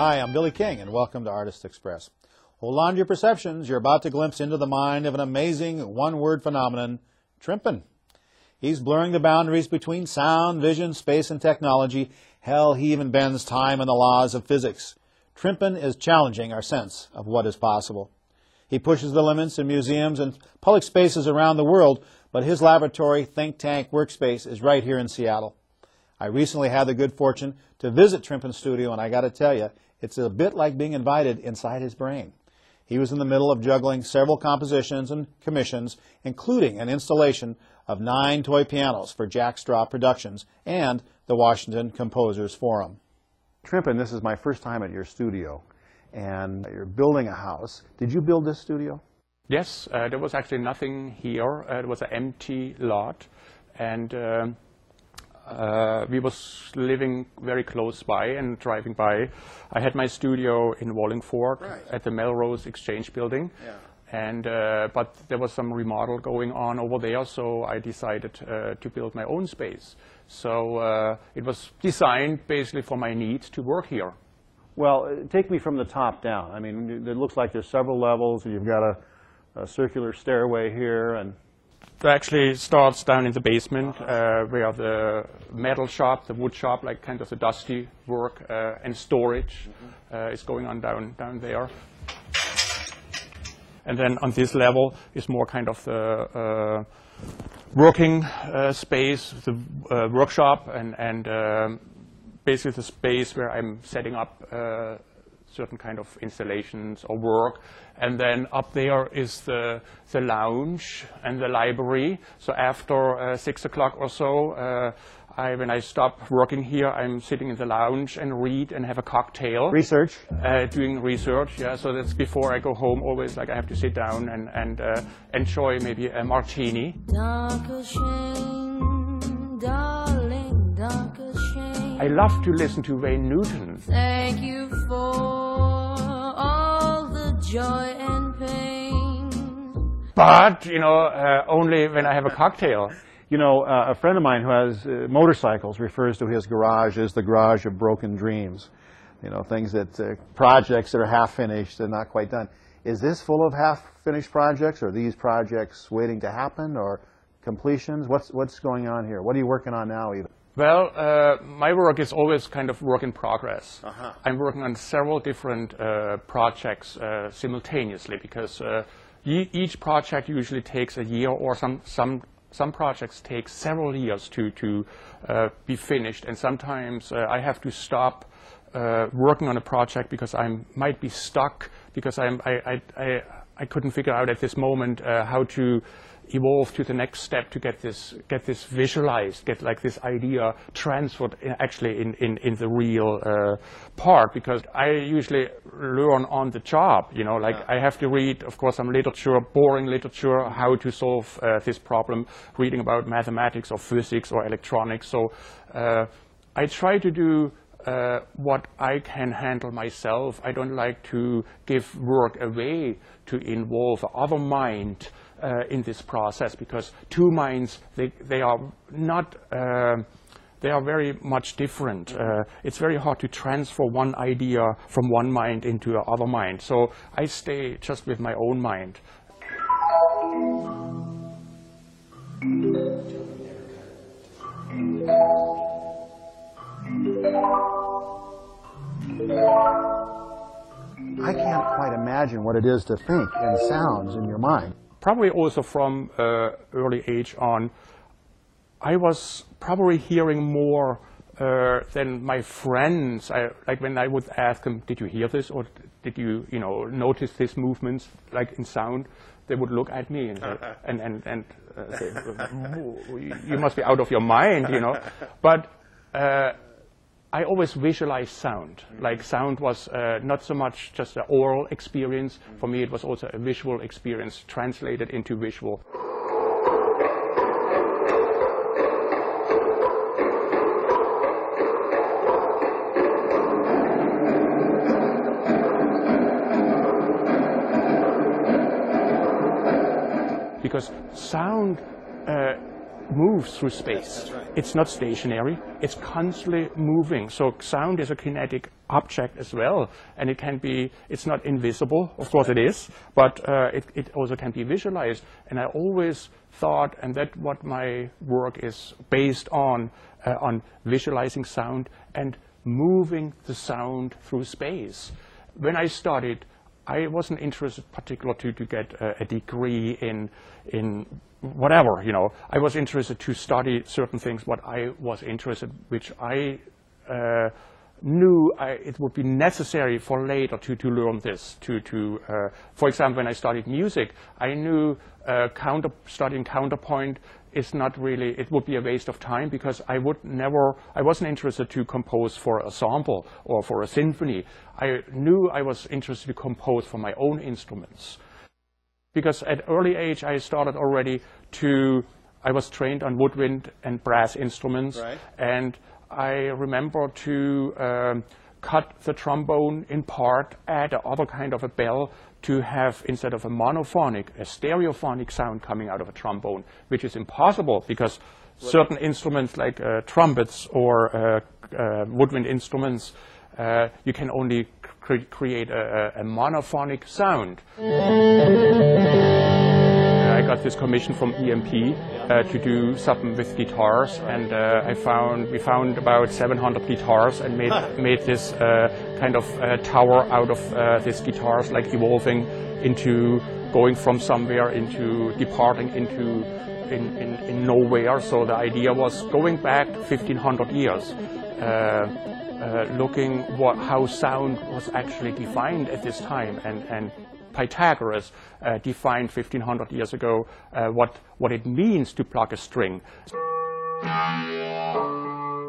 Hi, I'm Billy King, and welcome to Artist Express. Hold on to your perceptions. You're about to glimpse into the mind of an amazing one word phenomenon, Trimpin. He's blurring the boundaries between sound, vision, space, and technology. Hell, he even bends time and the laws of physics. Trimpin is challenging our sense of what is possible. He pushes the limits in museums and public spaces around the world, but his laboratory, think tank, workspace is right here in Seattle. I recently had the good fortune to visit Trimpin's studio, and I got to tell you, it's a bit like being invited inside his brain. He was in the middle of juggling several compositions and commissions, including an installation of nine toy pianos for Jack Straw Productions and the Washington Composers Forum. Trimpin, this is my first time at your studio, and you're building a house. Did you build this studio? Yes, uh, there was actually nothing here. Uh, it was an empty lot, and um, uh, we was living very close by and driving by. I had my studio in Wallingford Right. at the Melrose Exchange Building. Yeah. And uh, but there was some remodel going on over there, so I decided uh, to build my own space. So uh, it was designed basically for my needs to work here. Well, uh, take me from the top down. I mean, it looks like there's several levels, and you've got a, a circular stairway here, and It actually starts down in the basement uh, where the metal shop, the wood shop, like kind of the dusty work uh, and storage uh, is going on down down there. And then on this level is more kind of the uh, working uh, space, the uh, workshop, and and um, basically the space where I'm setting up certain kind of installations or work. And then up there is the, the lounge and the library. So after uh, six o'clock or so, uh, I, when I stop working here, I'm sitting in the lounge and read and have a cocktail. research. Uh, doing research, yeah. So that's before I go home. Always like I have to sit down and and uh, enjoy maybe a martini. I love to listen to Wayne Newton. Thank you for all the joy and pain. But, you know, uh, only when I have a cocktail. You know, uh, a friend of mine who has uh, motorcycles refers to his garage as the garage of broken dreams. You know, things that, uh, projects that are half finished and not quite done. Is this full of half finished projects? Or are these projects waiting to happen or completions? What's, what's going on here? What are you working on now, even? Well, uh, my work is always kind of work in progress. I'm working on several different uh, projects uh, simultaneously because uh, e- each project usually takes a year or some, some, some projects take several years to, to uh, be finished. And sometimes uh, I have to stop uh, working on a project because I might be stuck because I'm, I, I, I, I couldn't figure out at this moment uh, how to evolve to the next step to get this get this visualized, get like this idea transferred in, actually in, in, in the real uh, part because I usually learn on the job, you know, like I have to read, of course, some literature, boring literature, how to solve uh, this problem, reading about mathematics or physics or electronics. So uh, I try to do uh, what I can handle myself. I don't like to give work away to involve other mind uh, in this process because two minds they, they are not uh, they are very much different. Uh, it's very hard to transfer one idea from one mind into another mind. So I stay just with my own mind. I can't quite imagine what it is to think in sounds in your mind. Probably also from uh, early age on, I was probably hearing more uh, than my friends. I, like when I would ask them, "Did you hear this?" or "Did you, you know, notice these movements, like in sound?" They would look at me and say- and and, and uh, say, "You must be out of your mind," you know. But uh, I always visualize sound. Like sound was uh, not so much just an oral experience. For me, it was also a visual experience translated into visual. Because sound moves through space. It's not stationary. It's constantly moving. So sound is a kinetic object as well, and it can be. It's not invisible, of course it is, but uh, it, it also can be visualized. And I always thought, and that what my work is based on, uh, on visualizing sound and moving the sound through space. When I studied I wasn't interested particularly to, to get a, a, degree in, in whatever, you know. I was interested to study certain things, what I was interested, which I uh, knew I, it would be necessary for later to, to learn this. To, to uh, for example, when I studied music, I knew uh, counter, studying counterpoint is not really, it would be a waste of time because I would never, I wasn't interested to compose for a ensemble or for a symphony. I knew I was interested to compose for my own instruments. Because at early age, I started already to, I was trained on woodwind and brass instruments. Right. And I remember to um, cut the trombone in part, add other kind of a bell to have, instead of a monophonic, a stereophonic sound coming out of a trombone, which is impossible because certain instruments like uh, trumpets or uh, uh, woodwind instruments, uh, you can only cre create a, a, monophonic sound. Got this commission from EMP uh, to do something with guitars, and uh, I found we found about 700 guitars and made made this uh, kind of uh, tower out of uh, these guitars, like evolving into going from somewhere into departing into in, in, in nowhere. So the idea was going back 1500 years. Uh, looking what, how sound was actually defined at this time and, and Pythagoras uh, defined 1500 years ago uh, what, what it means to pluck a string.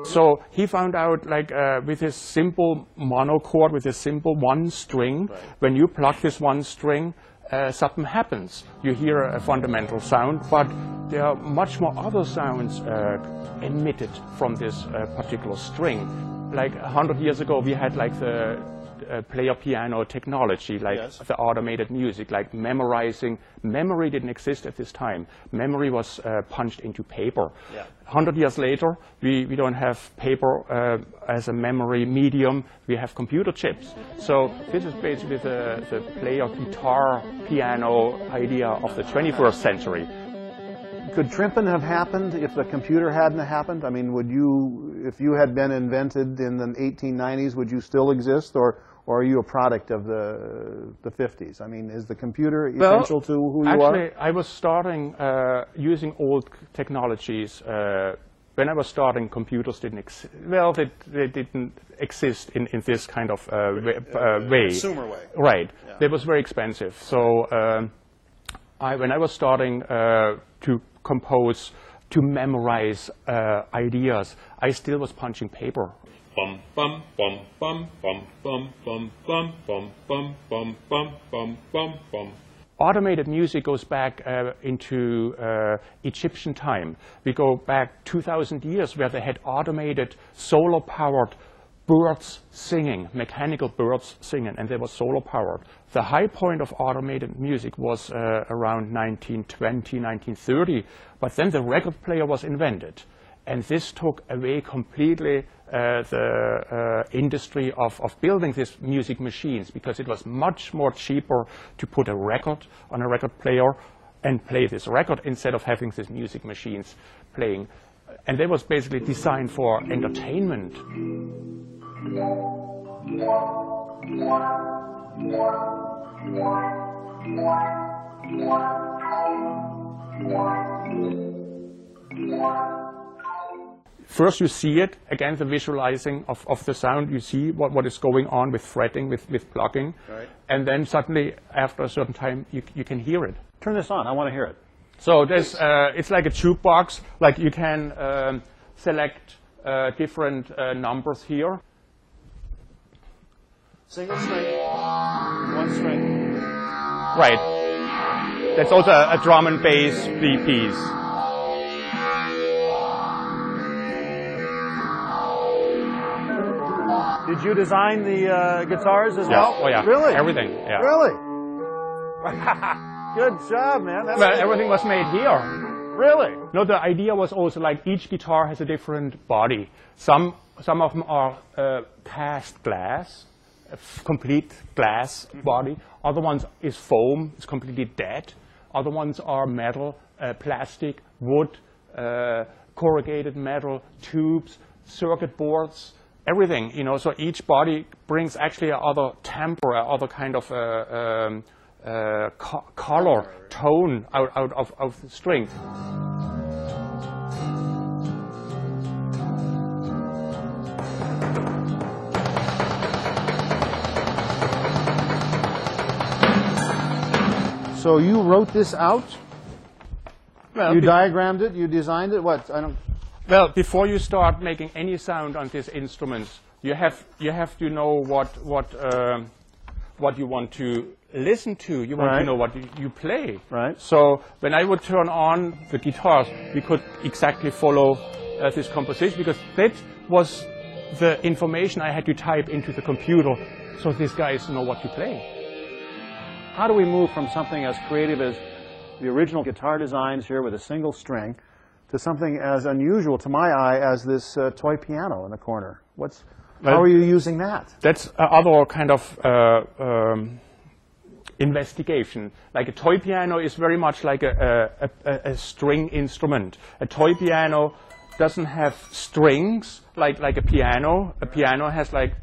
So he found out, like, uh, with his simple monochord, with his simple one string, right. when you pluck this one string, uh, something happens. You hear a, fundamental sound, but there are much more other sounds uh, emitted from this uh, particular string. Like 100 years ago, we had like the uh, player piano technology, like yes. the automated music, like memorizing. Memory didn't exist at this time. Memory was uh, punched into paper. Yeah. 100 years later, we, we don't have paper uh, as a memory medium. We have computer chips. So this is basically the, the player guitar piano idea of the 21st century could Trimpin have happened if the computer hadn't happened? I mean, would you, if you had been invented in the 1890s, would you still exist, or or are you a product of the the 50s? I mean, is the computer well, essential to who you actually, are? Actually, I was starting uh, using old technologies. Uh, when I was starting, computers didn't exist. Well, they, they didn't exist in, in this kind of uh, uh way. Consumer way. Right. Yeah. It was very expensive. So um, I, when I was starting uh, to compose, to memorize uh, ideas, I still was punching paper bum bum bum bum bum bum bum bum bum bum bum bum bum bum bum. Automated music goes back uh, into uh, Egyptian time. We go back 2,000 years where they had automated solar-powered birds singing, mechanical birds singing, and they were solar powered. The high point of automated music was uh, around 1920, 1930, but then the record player was invented. And this took away completely uh, the uh, industry of, of building these music machines because it was much more cheaper to put a record on a record player and play this record instead of having these music machines playing. And they was basically designed for entertainment. First, you see it, again, the visualizing of, of the sound. You see what, what is going on with fretting, with, with plucking. Right. And then suddenly, after a certain time, you, you can hear it. Turn this on. I want to hear it. So there's, uh, it's like a jukebox. Like you can um, select uh, different uh, numbers here. Single string, one string. Right. That's also a, a drum and bass piece. Did you design the uh, guitars as yeah. well? Oh yeah. Really? Everything. Yeah. Really? Good job, man. That's well, everything was made here. Really? No, the idea was also like each guitar has a different body. Some some of them are uh, cast glass, complete glass body. Other ones is foam, it's completely dead. Other ones are metal, uh, plastic, wood, uh, corrugated metal, tubes, circuit boards, everything. You know, so each body brings actually other temper, other kind of uh, um, uh, co- color, tone out, out of, of the string. So you wrote this out? Well, You diagrammed it? You designed it? What? I don't. Well, before you start making any sound on these instruments, you have you have to know what what um, what you want to listen to. You want Right. to know what you, you play. Right. So when I would turn on the guitars, we could exactly follow uh, this composition because that was the information I had to type into the computer, so these guys know what to play. How do we move from something as creative as the original guitar designs here with a single string to something as unusual to my eye as this uh, toy piano in the corner? What's how are you using that? That's uh, other kind of uh, um, investigation. Like a toy piano is very much like a, a, a, a string instrument. A toy piano doesn't have strings like, like a piano. A piano has like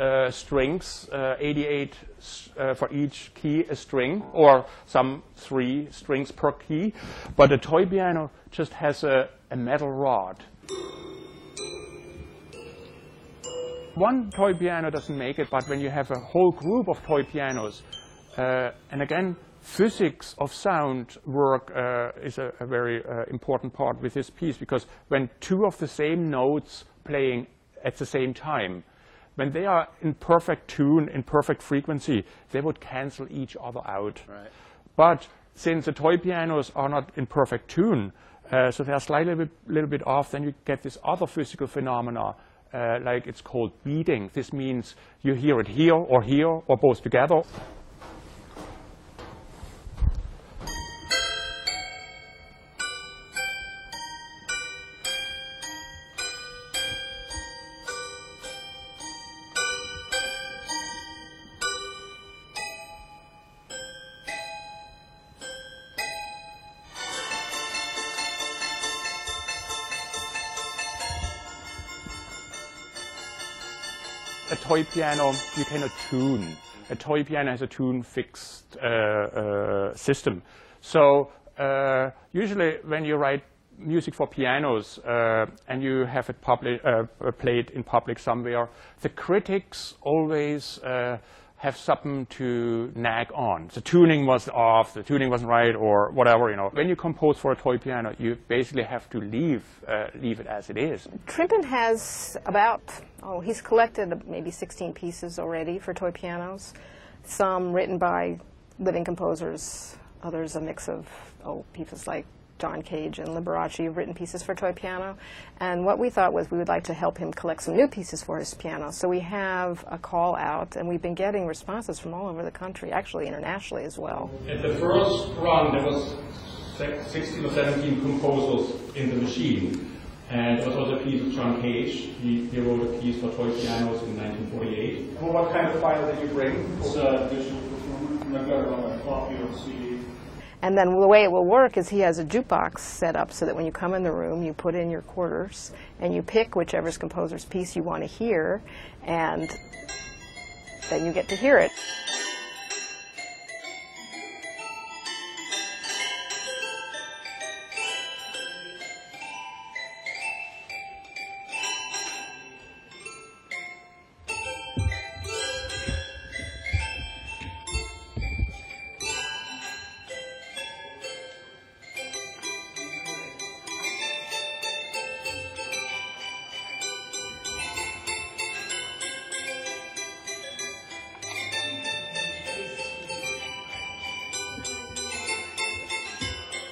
uh, strings, uh, 88 s- uh, for each key a string, or some three strings per key. But a toy piano just has a, a metal rod. one toy piano doesn't make it, but when you have a whole group of toy pianos, uh, and again, physics of sound work uh, is a, a very uh, important part with this piece because when two of the same notes playing at the same time, when they are in perfect tune, in perfect frequency, they would cancel each other out. Right. But since the toy pianos are not in perfect tune, uh, so they are slightly bit, little bit off, then you get this other physical phenomena, uh, like it's called beating. This means you hear it here or here or both together. Toy piano you cannot tune. A toy piano has a tune fixed uh, uh, system. So uh, usually when you write music for pianos uh, and you have it uh, played in public somewhere, the critics always uh, have something to nag on. The tuning was off, the tuning wasn't right, or whatever. You know, when you compose for a toy piano, you basically have to leave uh, leave it as it is. Trimpin has about, oh, he's collected maybe 16 pieces already for toy pianos. Some written by living composers, others a mix of, oh, pieces like John Cage and Liberace have written pieces for toy piano. And what we thought was we would like to help him collect some new pieces for his piano. So we have a call out, and we've been getting responses from all over the country, actually internationally as well. At the first run, there was 16 or 17 composers in the machine. And there was also a piece of John Cage. He, he wrote a piece for toy pianos in 1948. Well, what kind of file did you bring? It's a digital performer, I've got it on my floppy on CD. And then the way it will work is he has a jukebox set up so that when you come in the room, you put in your quarters and you pick whichever composer's piece you want to hear, and then you get to hear it.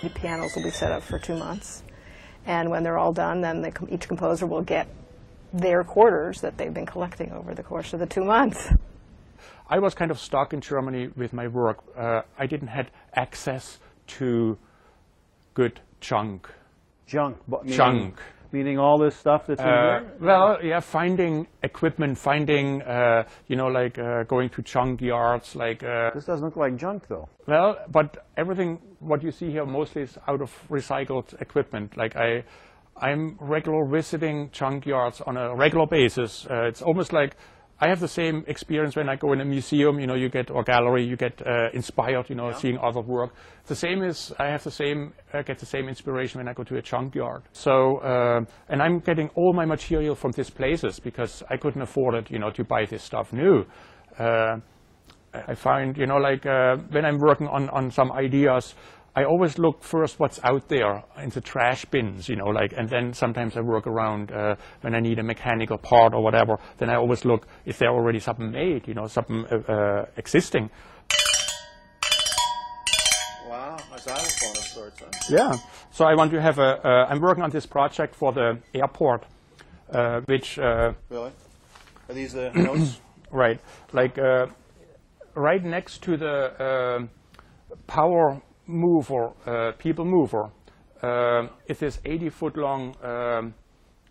The pianos will be set up for two months. And when they're all done, then the, each composer will get their quarters that they've been collecting over the course of the two months. I was kind of stuck in Germany with my work. Uh, I didn't have access to good junk. Junk. Meaning, Junk. Meaning all this stuff that's in Uh, here? well, yeah, finding equipment, finding, uh, you know, like uh, going to junk yards, like, uh, This doesn't look like junk, though. well, but everything, what you see here mostly is out of recycled equipment. Like I, I'm regular visiting junk yards on a regular basis. Uh, it's almost like I have the same experience when I go in a museum, you know, you get, or gallery, you get uh, inspired, you know, seeing other work. The same is, I have the same, uh, get the same inspiration when I go to a junkyard. So, uh, and I'm getting all my material from these places because I couldn't afford it, you know, to buy this stuff new. Uh, I find, you know, like uh, when I'm working on, on some ideas, I always look first what's out there in the trash bins, you know, like, and then sometimes I work around uh, when I need a mechanical part or whatever. Then I always look if there already something made, you know, something uh, uh, existing. Wow, a xylophone of sorts, huh? Yeah. So I want to have a. Uh, I'm working on this project for the airport, uh, which uh, Really? Are these the notes? Right. Like uh, right next to the um power mover, uh, people mover, uh, is this 80 foot long um,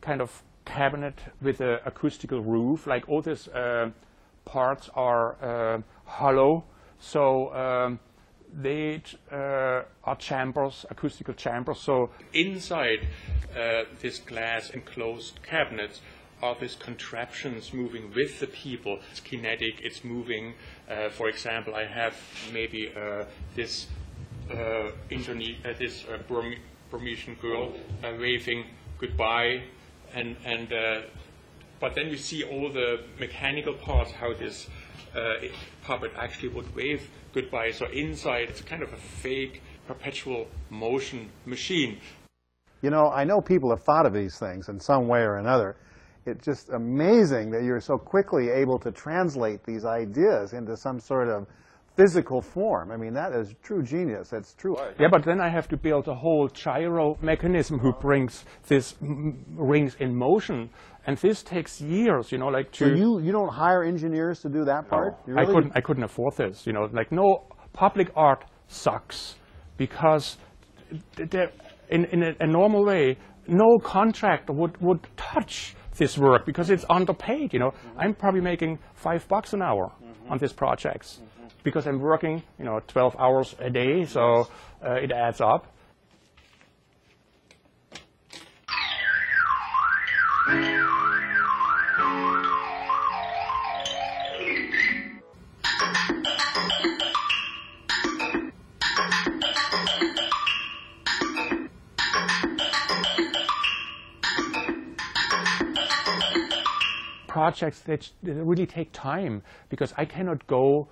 kind of cabinet with an acoustical roof. Like all these uh, parts are uh, hollow, so um, they uh, are chambers, acoustical chambers. So inside uh, this glass enclosed cabinet are these contraptions moving with the people. It's kinetic, it's moving. Uh, for example, I have maybe uh, this uh, uh, this uh, Burm- Burmesian girl uh, waving goodbye, and and but then you see all the mechanical parts how this puppet actually would wave goodbye. So inside, it's kind of a fake perpetual motion machine. You know, I know people have thought of these things in some way or another. It's just amazing that you're so quickly able to translate these ideas into some sort of physical form. I mean, that is true genius. That's true. Yeah, but then I have to build a whole gyro mechanism who brings these mm, rings in motion, and this takes years. You know, like to So you, you don't hire engineers to do that part? You I couldn't. I couldn't afford this. You know, like no public art sucks because in in a, a normal way, no contractor would would touch this work because it's underpaid. You know, mm-hmm. I'm probably making five bucks an hour mm-hmm. on these projects mm-hmm. because I'm working, you know, 12 hours a day, so uh, it adds up. Projects that really take time because I cannot go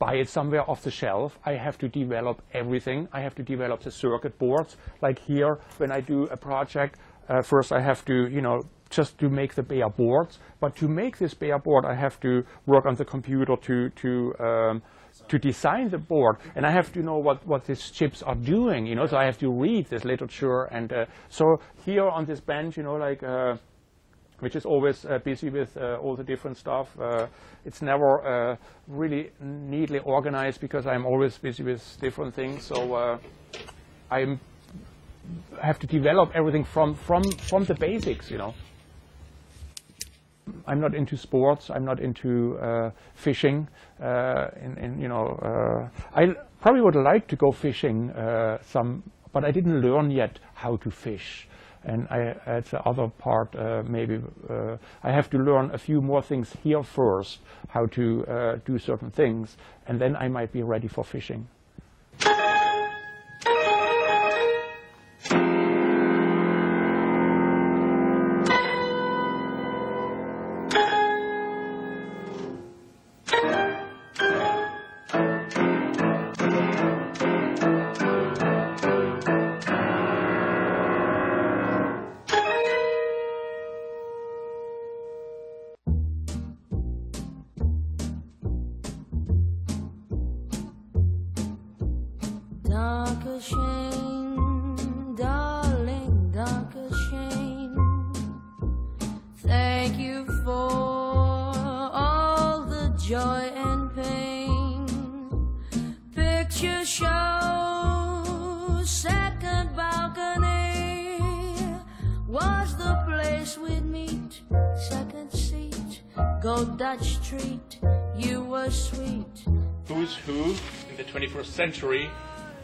buy it somewhere off the shelf. I have to develop everything. I have to develop the circuit boards. Like here, when I do a project, uh, first I have to, you know, just to make the bare boards. But to make this bare board, I have to work on the computer to to um, to design the board, and I have to know what what these chips are doing. You know, so I have to read this literature, and uh, so here on this bench, you know, like. Uh, which is always uh, busy with uh, all the different stuff. Uh, it's never uh, really neatly organized because I'm always busy with different things. So uh, I have to develop everything from, from, from the basics, you know. I'm not into sports. I'm not into uh, fishing. In, you know, I probably would like to go fishing some, but I didn't learn yet how to fish. And I, that's the other part. Uh, maybe uh, I have to learn a few more things here first, how to uh, do certain things, and then I might be ready for fishing. Street, you were sweet. who's who in the 21st century.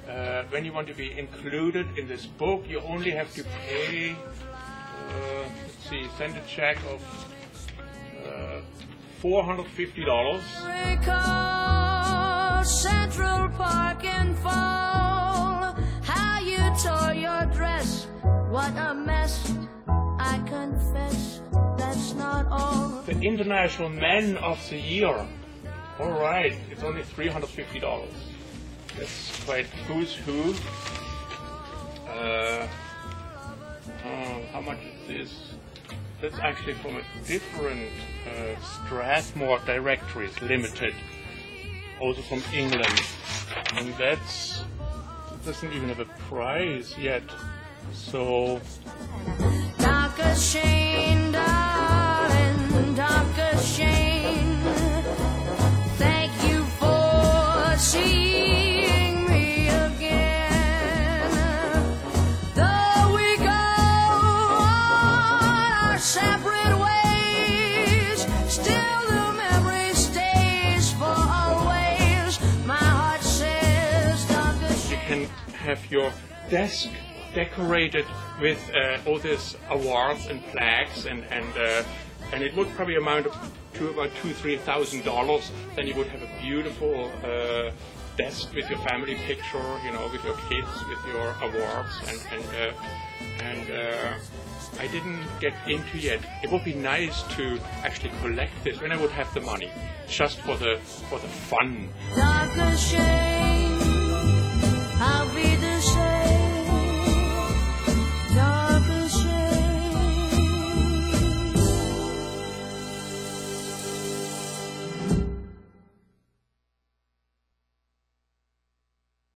Uh, when you want to be included in this book, you only have to pay, uh, let's see, send a check of uh, $450. Recall Central Park in fall. How you tore your dress. What a mess. I confess that's not all. The International Man of the Year. All right, it's only $350. That's quite who's who. Uh, oh, how much is this? That's actually from a different uh, Strathmore Directories Limited, also from England. And that's doesn't even have a price yet. So have your desk decorated with uh, all these awards and flags, and and uh, and it would probably amount to about two three thousand dollars. Then you would have a beautiful uh, desk with your family picture, you know, with your kids, with your awards, and and uh, and. Uh, I didn't get into yet. It would be nice to actually collect this when I would have the money, just for the for the fun.